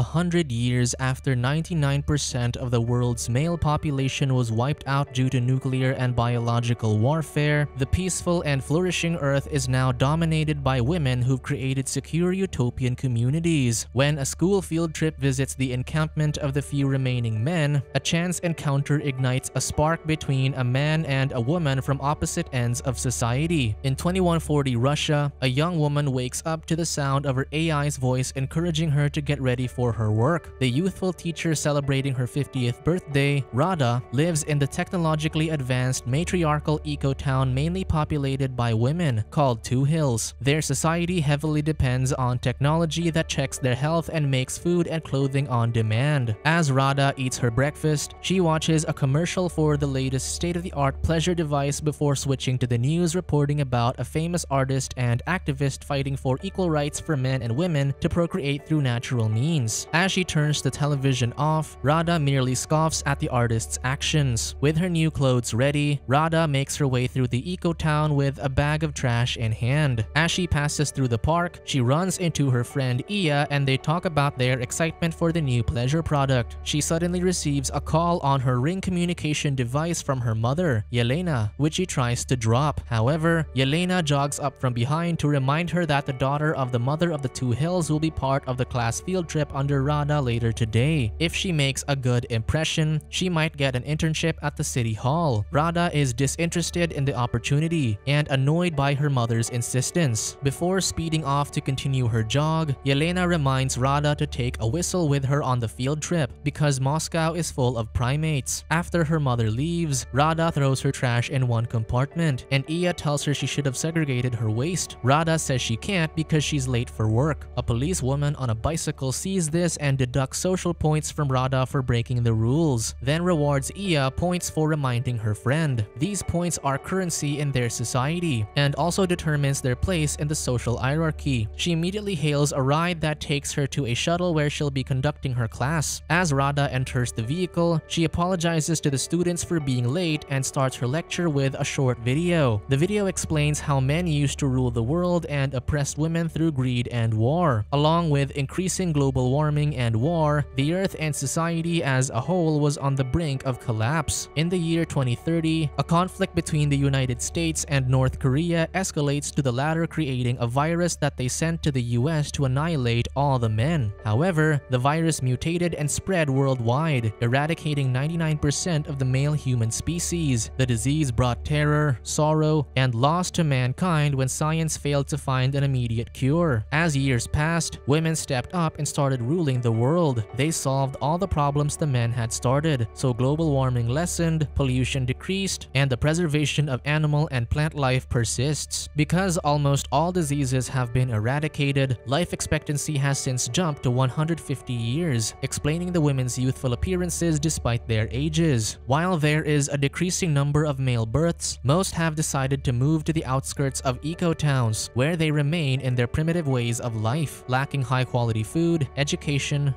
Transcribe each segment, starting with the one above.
A hundred years after 99% of the world's male population was wiped out due to nuclear and biological warfare, the peaceful and flourishing Earth is now dominated by women who've created secure utopian communities. When a school field trip visits the encampment of the few remaining men, a chance encounter ignites a spark between a man and a woman from opposite ends of society. In 2140 Russia, a young woman wakes up to the sound of her AI's voice encouraging her to get ready for her work. The youthful teacher celebrating her 50th birthday, Rada, lives in the technologically advanced matriarchal eco-town mainly populated by women called Two Hills. Their society heavily depends on technology that checks their health and makes food and clothing on demand. As Rada eats her breakfast, she watches a commercial for the latest state-of-the-art pleasure device before switching to the news reporting about a famous artist and activist fighting for equal rights for men and women to procreate through natural means. As she turns the television off, Rada merely scoffs at the artist's actions. With her new clothes ready, Rada makes her way through the eco-town with a bag of trash in hand. As she passes through the park, she runs into her friend Iya and they talk about their excitement for the new pleasure product. She suddenly receives a call on her ring communication device from her mother, Yelena, which she tries to drop. However, Yelena jogs up from behind to remind her that the daughter of the mother of the two hills will be part of the class field trip under Rada later today. If she makes a good impression, she might get an internship at the city hall. Rada is disinterested in the opportunity and annoyed by her mother's insistence. Before speeding off to continue her jog, Yelena reminds Rada to take a whistle with her on the field trip because Moscow is full of primates. After her mother leaves, Rada throws her trash in one compartment and Iya tells her she should have segregated her waste. Rada says she can't because she's late for work. A policewoman on a bicycle sees this and deducts social points from Rada for breaking the rules, then rewards Iya points for reminding her friend. These points are currency in their society and also determines their place in the social hierarchy. She immediately hails a ride that takes her to a shuttle where she'll be conducting her class. As Rada enters the vehicle, she apologizes to the students for being late and starts her lecture with a short video. The video explains how men used to rule the world and oppressed women through greed and war. Along with increasing global warming and war, the earth and society as a whole was on the brink of collapse. In the year 2030, a conflict between the United States and North Korea escalates to the latter creating a virus that they sent to the US to annihilate all the men. However, the virus mutated and spread worldwide, eradicating 99% of the male human species. The disease brought terror, sorrow, and loss to mankind when science failed to find an immediate cure. As years passed, women stepped up and started ruling the world. They solved all the problems the men had started, so global warming lessened, pollution decreased, and the preservation of animal and plant life persists. Because almost all diseases have been eradicated, life expectancy has since jumped to 150 years, explaining the women's youthful appearances despite their ages. While there is a decreasing number of male births, most have decided to move to the outskirts of eco-towns, where they remain in their primitive ways of life, lacking high-quality food, education,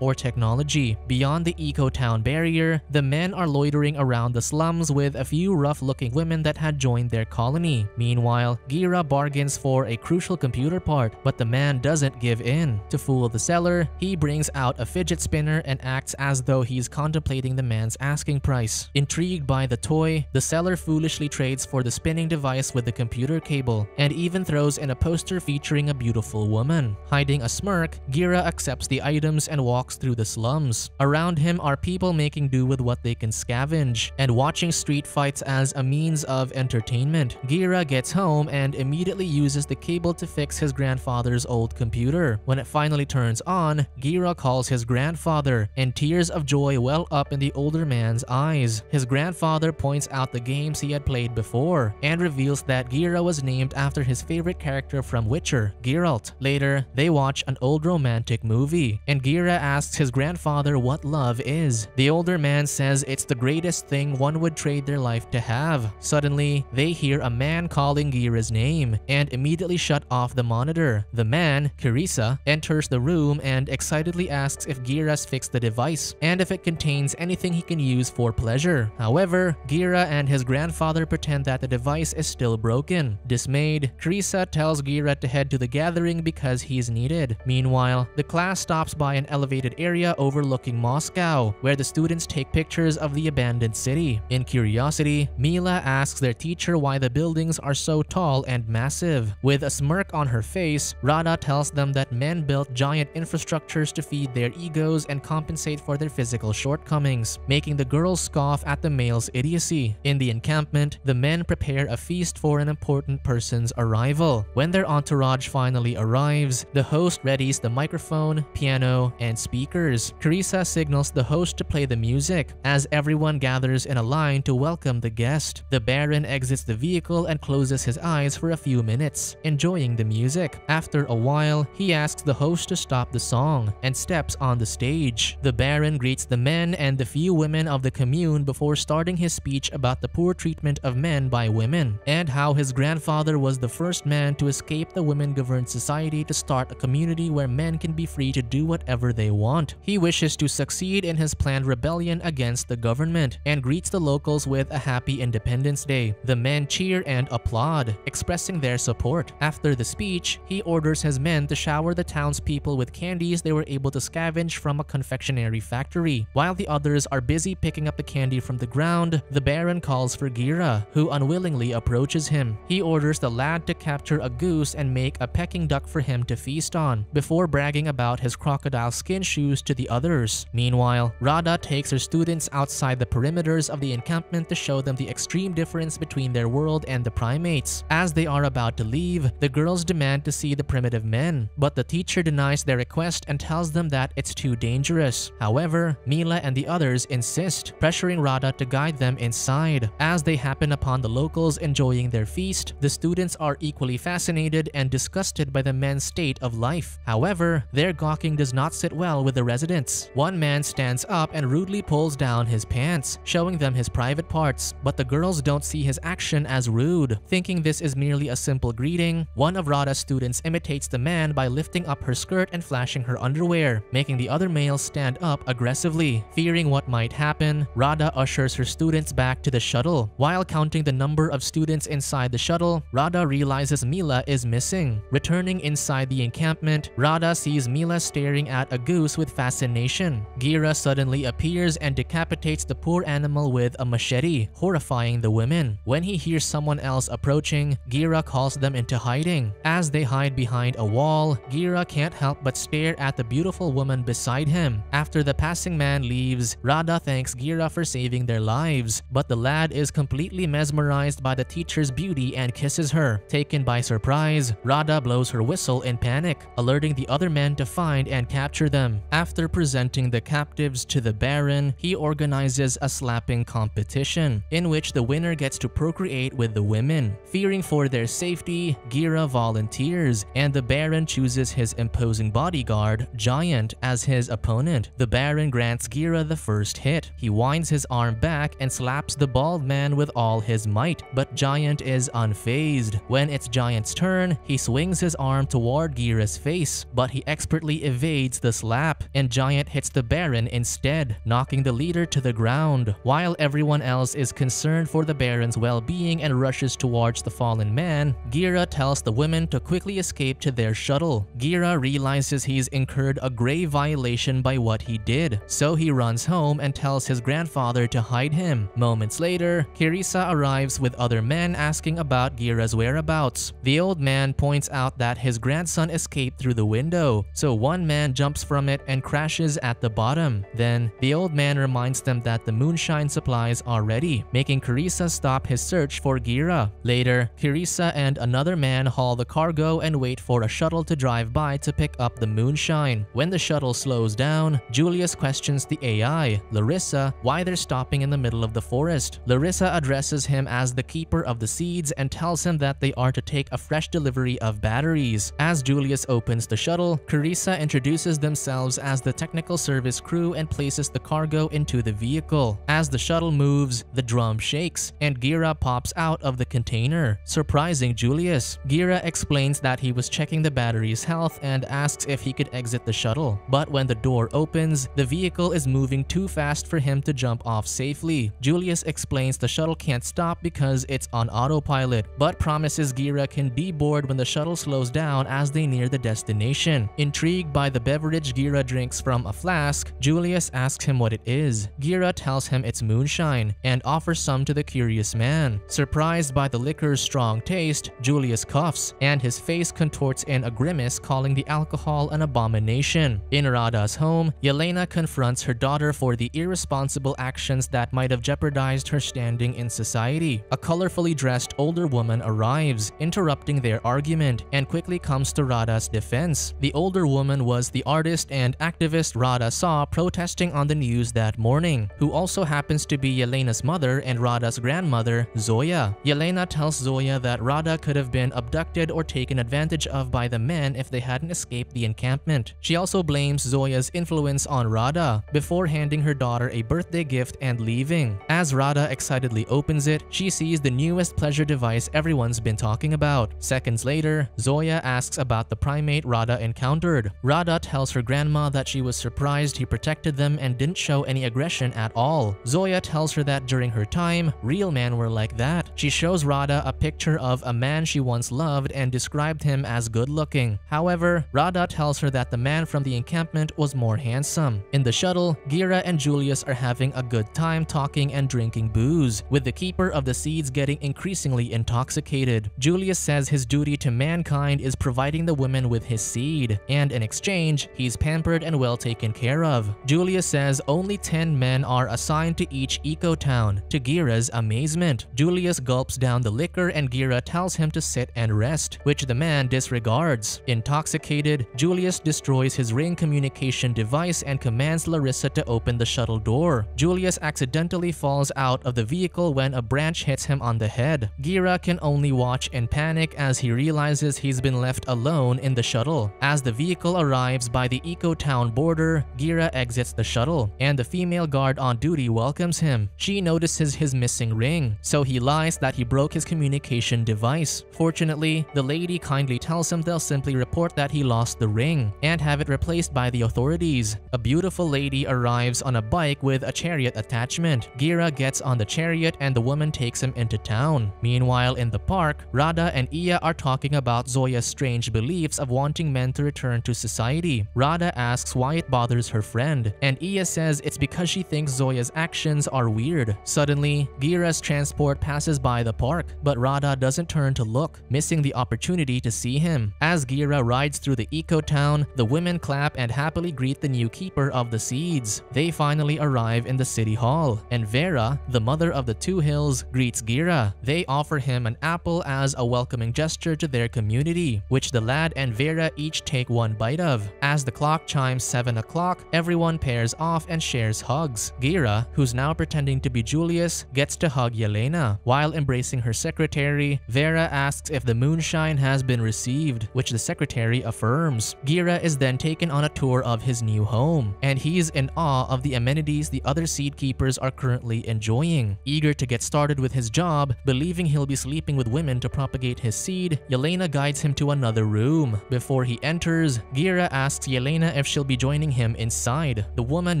or technology. Beyond the eco-town barrier, the men are loitering around the slums with a few rough-looking women that had joined their colony. Meanwhile, Gira bargains for a crucial computer part, but the man doesn't give in. To fool the seller, he brings out a fidget spinner and acts as though he's contemplating the man's asking price. Intrigued by the toy, the seller foolishly trades for the spinning device with the computer cable, and even throws in a poster featuring a beautiful woman. Hiding a smirk, Gira accepts the items and walks through the slums. Around him are people making do with what they can scavenge, and watching street fights as a means of entertainment. Gira gets home and immediately uses the cable to fix his grandfather's old computer. When it finally turns on, Gira calls his grandfather, and tears of joy well up in the older man's eyes. His grandfather points out the games he had played before, and reveals that Gira was named after his favorite character from Witcher, Geralt. Later, they watch an old romantic movie, and Gira asks his grandfather what love is. The older man says it's the greatest thing one would trade their life to have. Suddenly, they hear a man calling Gira's name, and immediately shut off the monitor. The man, Kirisa, enters the room and excitedly asks if Gira's fixed the device, and if it contains anything he can use for pleasure. However, Gira and his grandfather pretend that the device is still broken. Dismayed, Kirisa tells Gira to head to the gathering because he's needed. Meanwhile, the class stops by by an elevated area overlooking Moscow, where the students take pictures of the abandoned city. In curiosity, Mila asks their teacher why the buildings are so tall and massive. With a smirk on her face, Rada tells them that men built giant infrastructures to feed their egos and compensate for their physical shortcomings, making the girls scoff at the males' idiocy. In the encampment, the men prepare a feast for an important person's arrival. When their entourage finally arrives, the host readies the microphone, piano, and speakers. Carissa signals the host to play the music as everyone gathers in a line to welcome the guest. The Baron exits the vehicle and closes his eyes for a few minutes, enjoying the music. After a while, he asks the host to stop the song and steps on the stage. The Baron greets the men and the few women of the commune before starting his speech about the poor treatment of men by women and how his grandfather was the first man to escape the women-governed society to start a community where men can be free to do whatever they want. He wishes to succeed in his planned rebellion against the government and greets the locals with a happy Independence Day. The men cheer and applaud, expressing their support. After the speech, he orders his men to shower the townspeople with candies they were able to scavenge from a confectionery factory. While the others are busy picking up the candy from the ground, the Baron calls for Gira, who unwillingly approaches him. He orders the lad to capture a goose and make a Peking duck for him to feast on, before bragging about his crocodile skin shoes to the others. Meanwhile, Rada takes her students outside the perimeters of the encampment to show them the extreme difference between their world and the primates. As they are about to leave, the girls demand to see the primitive men, but the teacher denies their request and tells them that it's too dangerous. However, Mila and the others insist, pressuring Rada to guide them inside. As they happen upon the locals enjoying their feast, the students are equally fascinated and disgusted by the men's state of life. However, their gawking does not sit well with the residents. One man stands up and rudely pulls down his pants, showing them his private parts, but the girls don't see his action as rude. Thinking this is merely a simple greeting, one of Rada's students imitates the man by lifting up her skirt and flashing her underwear, making the other males stand up aggressively. Fearing what might happen, Rada ushers her students back to the shuttle. While counting the number of students inside the shuttle, Rada realizes Mila is missing. Returning inside the encampment, Rada sees Mila staring at a goose with fascination. Gira suddenly appears and decapitates the poor animal with a machete, horrifying the women. When he hears someone else approaching, Gira calls them into hiding. As they hide behind a wall, Gira can't help but stare at the beautiful woman beside him. After the passing man leaves, Rada thanks Gira for saving their lives, but the lad is completely mesmerized by the teacher's beauty and kisses her. Taken by surprise, Rada blows her whistle in panic, alerting the other men to find and capture them. After presenting the captives to the Baron, he organizes a slapping competition, in which the winner gets to procreate with the women. Fearing for their safety, Gira volunteers, and the Baron chooses his imposing bodyguard, Giant, as his opponent. The Baron grants Gira the first hit. He winds his arm back and slaps the bald man with all his might, but Giant is unfazed. When it's Giant's turn, he swings his arm toward Gira's face, but he expertly evades the slap, and Giant hits the Baron instead, knocking the leader to the ground. While everyone else is concerned for the Baron's well-being and rushes towards the fallen man, Gira tells the women to quickly escape to their shuttle. Gira realizes he's incurred a grave violation by what he did, so he runs home and tells his grandfather to hide him. Moments later, Kirisa arrives with other men asking about Gira's whereabouts. The old man points out that his grandson escaped through the window, so one man jumps from it and crashes at the bottom. Then, the old man reminds them that the moonshine supplies are ready, making Kirisa stop his search for Gira. Later, Kirisa and another man haul the cargo and wait for a shuttle to drive by to pick up the moonshine. When the shuttle slows down, Julius questions the AI, Larissa, why they're stopping in the middle of the forest. Larissa addresses him as the keeper of the seeds and tells him that they are to take a fresh delivery of batteries. As Julius opens the shuttle, Carissa introduces themselves as the technical service crew and places the cargo into the vehicle. As the shuttle moves, the drum shakes, and Gira pops out of the container, surprising Julius. Gira explains that he was checking the battery's health and asks if he could exit the shuttle. But when the door opens, the vehicle is moving too fast for him to jump off safely. Julius explains the shuttle can't stop because it's on autopilot, but promises Gira can deboard when the shuttle slows down as they near the destination. Intrigued by the beverage Gira drinks from a flask, Julius asks him what it is. Gira tells him it's moonshine and offers some to the curious man. Surprised by the liquor's strong taste, Julius coughs, and his face contorts in a grimace calling the alcohol an abomination. In Rada's home, Yelena confronts her daughter for the irresponsible actions that might have jeopardized her standing in society. A colorfully dressed older woman arrives, interrupting their argument, and quickly comes to Rada's defense. The older woman was the artist and activist Rada saw protesting on the news that morning, who also happens to be Yelena's mother and Rada's grandmother, Zoya. Yelena tells Zoya that Rada could have been abducted or taken advantage of by the men if they hadn't escaped the encampment. She also blames Zoya's influence on Rada before handing her daughter a birthday gift and leaving. As Rada excitedly opens it, she sees the newest pleasure device everyone's been talking about. Seconds later, Zoya asks about the primate Rada encountered. Rada tells her grandma that she was surprised he protected them and didn't show any aggression at all. Zoya tells her that during her time, real men were like that. She shows Rada a picture of a man she once loved and described him as good looking. However, Rada tells her that the man from the encampment was more handsome. In the shuttle, Gira and Julius are having a good time talking and drinking booze, with the keeper of the seeds getting increasingly intoxicated. Julius says his duty to mankind is providing the women with his seed, and in exchange, he's pampered and well taken care of. Julius says only 10 men are assigned to each eco-town, to Gira's amazement. Julius gulps down the liquor and Gira tells him to sit and rest, which the man disregards. Intoxicated, Julius destroys his ring communication device and commands Larissa to open the shuttle door. Julius accidentally falls out of the vehicle when a branch hits him on the head. Gira can only watch in panic as he realizes he's been left alone in the shuttle. As the vehicle arrives by the eco-town border, Gira exits the shuttle, and the female guard on duty welcomes him. She notices his missing ring, so he lies that he broke his communication device. Fortunately, the lady kindly tells him they'll simply report that he lost the ring and have it replaced by the authorities. A beautiful lady arrives on a bike with a chariot attachment. Gira gets on the chariot and the woman takes him into town. Meanwhile, in the park, Rada and Iya are talking about Zoya's strange beliefs of wanting men to return to society. Rada asks why it bothers her friend, and Iya says it's because she thinks Zoya's actions are weird. Suddenly, Gira's transport passes by the park, but Rada doesn't turn to look, missing the opportunity to see him. As Gira rides through the eco-town, the women clap and happily greet the new keeper of the seeds. They finally arrive in the city hall, and Vera, the mother of the two hills, greets Gira. They offer him an apple as a welcoming gesture to their community, which the lad and Vera each take one bite of. As the clock chimes 7 o'clock, everyone pairs off and shares hugs. Gira, who's now pretending to be Julius, gets to hug Yelena. While embracing her secretary, Vera asks if the moonshine has been received, which the secretary affirms. Gira is then taken on a tour of his new home, and he's in awe of the amenities the other seed keepers are currently enjoying. Eager to get started with his job, believing he'll be sleeping with women to propagate his seed, Yelena guides him to another room. Before he enters, Gira asks Yelena if she'll be joining him inside. The woman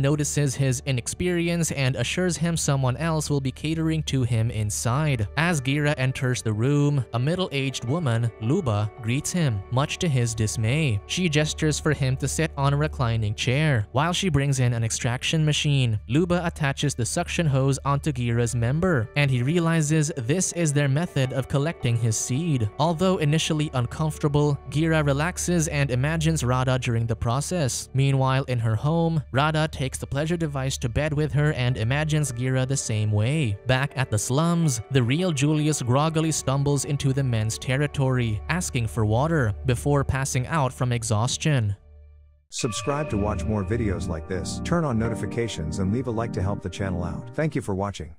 notices his inexperience and assures him someone else will be catering to him inside. As Gira enters the room, a middle-aged woman, Luba, greets him, much to his dismay. She gestures for him to sit on a reclining chair, while she brings in an extraction machine. Luba attaches the suction hose onto Gira's member, and he realizes this is their method of collecting his seed. Although initially uncomfortable, Gira relaxes and imagines Rada during the process. Meanwhile, in her home, Rada takes the pleasure device to bed with her and imagines Gira the same way. Back at the slums, the real Julius groggily stumbles into the men's territory, asking for water, before passing out from exhaustion. Subscribe to watch more videos like this, turn on notifications and leave a like to help the channel out. Thank you for watching.